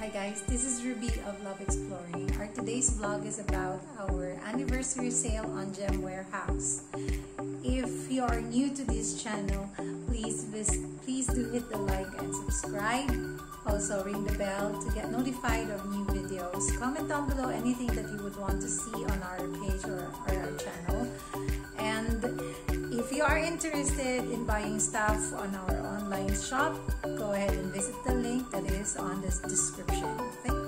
Hi guys, this is Ruby of Love Exploring. Our today's vlog is about our anniversary sale on Gem Warehouse. If you are new to this channel, please please do hit the like and subscribe. Also ring the bell to get notified of new videos. Comment down below anything that you would want to see on our page or, or our channel. And if you are interested in buying stuff on our online shop, go ahead and visit the link that is on this description. Thank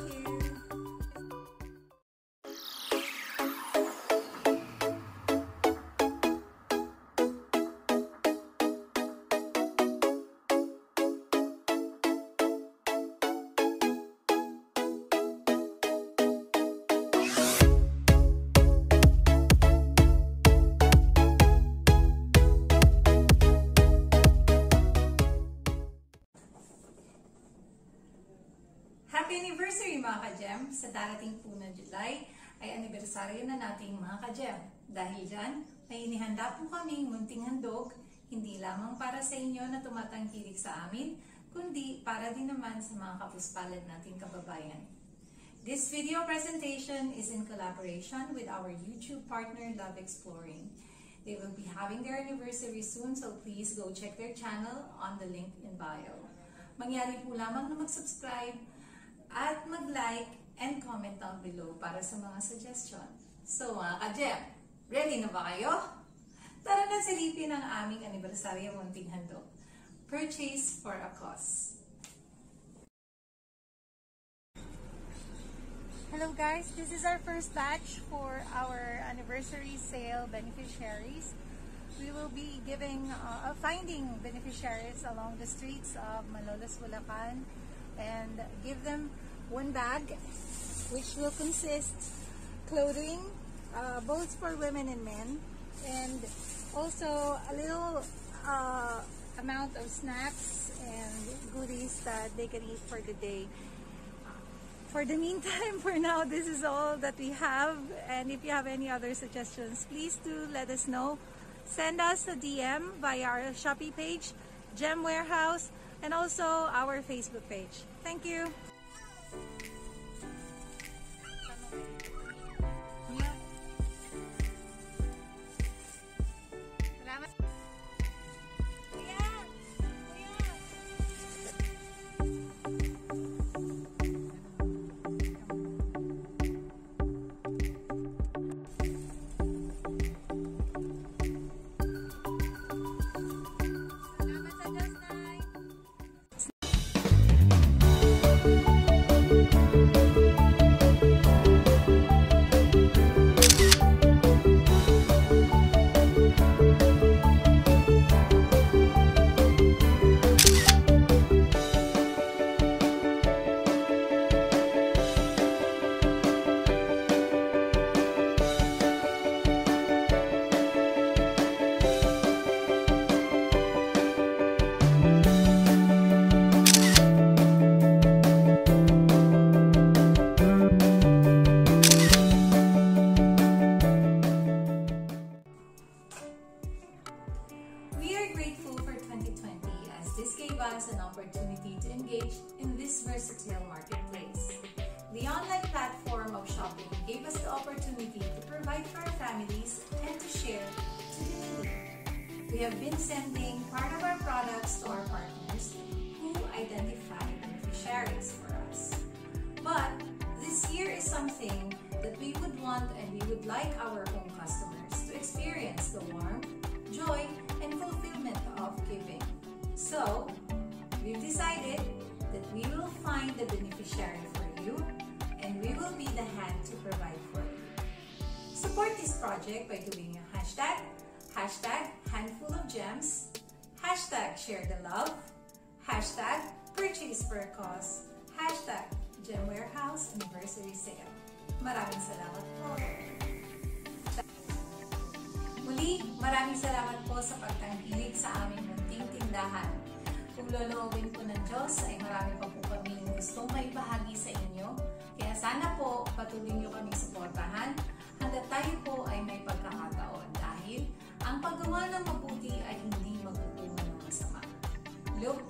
Happy anniversary mga ka-gem! Sa darating po na July ay anibersaryo na nating mga ka-gem. Dahil dyan, may inihanda po kaming munting handog, hindi lamang para sa inyo na tumatangkilik sa amin, kundi para din naman sa mga kapuspalad nating kababayan. This video presentation is in collaboration with our YouTube partner Love Exploring. They will be having their anniversary soon, so please go check their channel on the link in bio. Mangyari po lamang na mag-subscribe at mag-like and comment down below para sa mga suggestion. So mga ka-gem, ready na ba kayo? Tara na silipin ang aming anibersaryo munting handog. Purchase for a cause. Hello guys, this is our first batch for our anniversary sale beneficiaries. We will be giving, uh, finding beneficiaries along the streets of Malolos, Bulacan and give them one bag which will consist clothing uh, both for women and men and also a little uh, amount of snacks and goodies that they can eat for the day. For the meantime, for now, this is all that we have. And if you have any other suggestions, please do let us know. Send us a DM via our Shopee page, Gem Warehouse, and also our Facebook page. Thank you. An opportunity to engage in this versatile marketplace. The online platform of shopping gave us the opportunity to provide for our families and to share to the needy. We have been sending part of our products to our partners who identify beneficiaries for us. But this year is something that we would want and we would like our we will find the beneficiary for you and we will be the hand to provide for you. Support this project by doing a hashtag, hashtag handful of gems, hashtag share the love, hashtag purchase for a cause, hashtag Gem Warehouse Anniversary Sale. Maraming salamat po. Muli, maraming salamat po sa pagtangkilik sa aming munting tindahan. Kung loloobin po ng Diyos, ay marami pa po kaming gustong maibahagi sa inyo. Kaya sana po patuloy niyo kaming suportahan hanggat tayo po ay may pagkakataon dahil ang paggawa ng mabuti ay hindi magpupungo ng masama. Luke